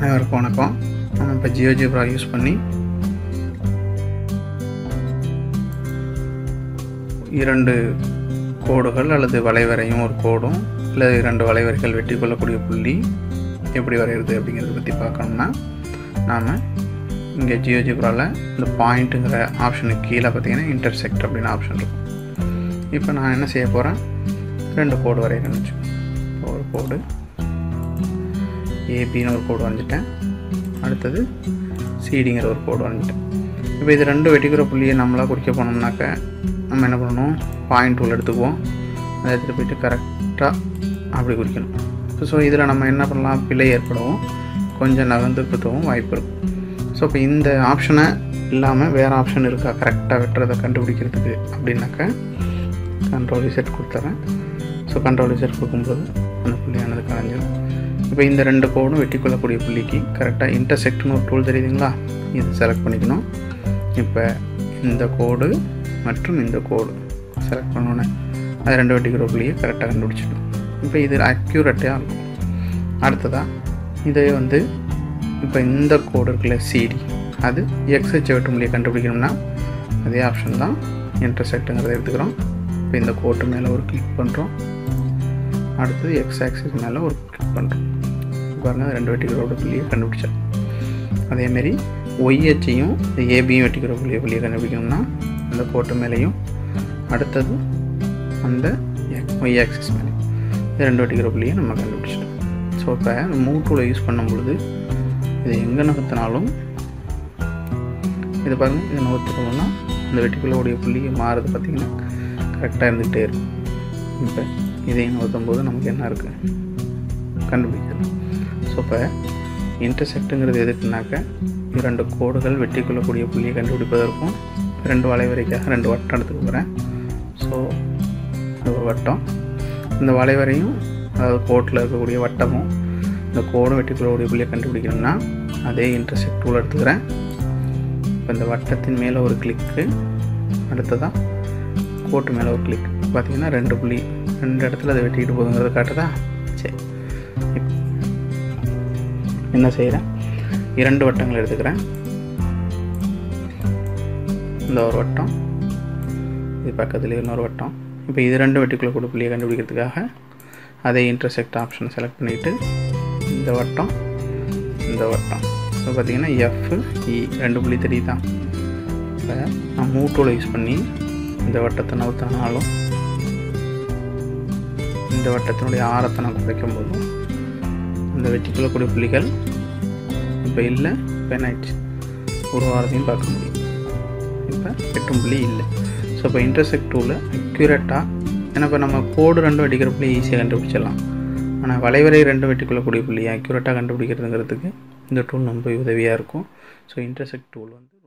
அனைவருக்கும் வணக்கம். நம்ம இப்போ ஜியோ ஜிப்ரா யூஸ் பண்ணி இரண்டு கோடுகள் அல்லது வளைவரையும் ஒரு கோடும் இல்லை இரண்டு வளைவரைகள் வெட்டி கொள்ளக்கூடிய புள்ளி எப்படி வரைகிறது அப்படிங்கிறத பற்றி பார்க்கணும்னா நாம் இங்கே ஜியோ ஜிப்ராவில் இந்த பாயிண்ட்டுங்கிற ஆப்ஷனுக்கு கீழே பார்த்தீங்கன்னா இன்டர்செக்ட் அப்படின்னு ஆப்ஷன் இருக்கும். இப்போ நான் என்ன செய்ய போகிறேன் ரெண்டு கோடு வரைகிறேன்னு வச்சு ஒரு கோடு. ஏபின்னு ஒரு கோடு வரைஞ்சிட்டேன் அடுத்தது சிடிங்கிற ஒரு கோடு வரைஞ்சிட்டேன் இப்போ இது ரெண்டு வெட்டிக்கிற புள்ளியை நம்மளாக குறிக்க போனோம்னாக்க நம்ம என்ன பண்ணணும்? பாயிண்ட் டூல் எடுத்துக்குவோம். அதை எடுத்துகிட்டு போயிட்டு கரெக்டாக அப்படி குறிக்கணும். ஸோ இதில் நம்ம என்ன பண்ணலாம்? பிழை ஏற்படவும் கொஞ்சம் நகர்ந்து குத்தவும் வாய்ப்பு இருக்கும். ஸோ இப்போ இந்த ஆப்ஷனை இல்லாமல் வேறு ஆப்ஷன் இருக்கா? கரெக்டாக வெட்டுறதை கண்டுபிடிக்கிறதுக்கு அப்படின்னாக்க கண்ட்ரோல் செட் கொடுத்துறேன். ஸோ கண்ட்ரோல் செட் கொடுக்கும்போது அந்த புள்ளியானது கலைஞ்சிடும் இப்போ இந்த ரெண்டு கோடும் வெட்டி கொள்ளக்கூடிய புள்ளிக்கு கரெக்டாக இன்டர்செக்ட்னு ஒரு டூல் தெரியுதுங்களா? இது செலக்ட் பண்ணிக்கணும். இப்போ இந்த கோடு மற்றும் இந்த கோடு செலக்ட் பண்ணோன்னே அது ரெண்டு வெட்டிக்கிற புள்ளியை கரெக்டாக கண்டுபிடிச்சிடும் இப்போ இது அக்யூரேட்டாக இருக்கும். அடுத்ததாக இதே வந்து இப்போ இந்த கோடு இருக்குல்ல சிடி அது எக்ஸ்ஹெச் வெட்டு புள்ளியை கண்டுபிடிக்கணும்னா அதே ஆப்ஷன் தான் இன்டர்செக்ட்டுங்கிறத எடுத்துக்கிறோம். இப்போ இந்த கோட்டு மேலே ஒரு கிளிக் பண்ணுறோம் அடுத்தது எக்ஸ் ஆக்சிஸ் மேலே ஒரு கிளிக் பண்ணுறோம் பாருங்கள் ரெண்டு வெட்டிக்கிறோட புள்ளியை கண்டுபிடிச்சேன். அதேமாரி ஒய்ஹெச்சையும் ஏபியும் வெட்டிக்கிற புள்ளியை புள்ளியை கண்டுபிடிக்கணும்னா அந்த கோட்டு மேலேயும் அடுத்தது அந்த ஒய் ஆக்சிஸ் மேலே. இது ரெண்டு வெட்டிக்கிற புள்ளியை நம்ம கண்டுபிடிச்சிட்டோம். ஸோ இப்போ மூவ் டூலை யூஸ் பண்ணும் பொழுது இது எங்கே நகர்த்தினாலும் இது பாருங்கள் இதை நகர்த்துறோம்னா இந்த வெட்டிக்குள்ளோடைய புள்ளி மாறுறது பார்த்திங்கன்னா கரெக்டாக இருந்துகிட்டே இருக்கும். இப்போ இதையும் நகர்த்தும் போது நமக்கு என்ன இருக்குது கண்டுபிடிக்கிறது. ஸோ இப்போ இன்டர்செக்ட்டுங்கிறது எதுக்குனாக்க இரண்டு கோடுகள் வெட்டி கொள்ளக்கூடிய புள்ளியை கண்டுபிடிப்பதற்கும் ரெண்டு வளைவரைக்காக ரெண்டு வட்டம் எடுத்துக்க போகிறேன் ஸோ ஒரு வட்டம். இந்த வளைவரையும் அதாவது கோட்டில் இருக்கக்கூடிய வட்டமும் இந்த கோடும் வெட்டி கொள்ளக்கூடிய புள்ளியை கண்டுபிடிக்கணும்னா அதே இன்டர்செக்ட் டூல் எடுத்துக்கிறேன். இப்போ இந்த வட்டத்தின் மேலே ஒரு கிளிக்கு அடுத்ததாக கோட்டு மேலே ஒரு கிளிக் பார்த்திங்கன்னா ரெண்டு புள்ளி ரெண்டு இடத்துல அதை வெட்டிக்கிட்டு போதுங்கிறது காட்டுதா? என்ன செய்கிறேன்? இரண்டு வட்டங்கள் எடுத்துக்கிறேன். இந்த ஒரு வட்டம் இது பக்கத்தில் இன்னொரு வட்டம். இப்போ இது ரெண்டு வெட்டிக்குள்ள கூட புள்ளியை கண்டுபிடிக்கிறதுக்காக அதே இன்டர்செக்ட் ஆப்ஷனை செலக்ட் பண்ணிவிட்டு இந்த வட்டம் இந்த வட்டம். இப்போ பார்த்தீங்கன்னா எஃப் இ e, ரெண்டு புள்ளி தெரியுதான் இப்போ நான் மூட்டோவில் யூஸ் பண்ணி இந்த வட்டத்தை நவுத்தானாலும் இந்த வட்டத்தினுடைய ஆரத்தை நான் குறைக்கும் போதும் இந்த வெட்டிக்குள்ளக்கூடிய புள்ளிகள் இப்போ இல்லை பெனாய்ட் ஒரு வாரத்தையும் பார்க்க முடியும். இப்போ எட்டும் புள்ளி இல்லை. ஸோ இப்போ இன்டர்செக்ட் டூவில் அக்யூரேட்டாக ஏன்னா இப்போ நம்ம கோடு ரெண்டும் வெட்டிக்கிற புள்ளி ஈஸியாக கண்டுபிடிச்சிடலாம். ஆனால் வளைவரை ரெண்டும் வெட்டிக்கொள்ளக்கூடிய புள்ளியை அக்யூரேட்டாக கண்டுபிடிக்கிறதுங்கிறதுக்கு இந்த டூல் ரொம்ப உதவியாக இருக்கும். ஸோ இன்டர்செக்ட் டூல் வந்து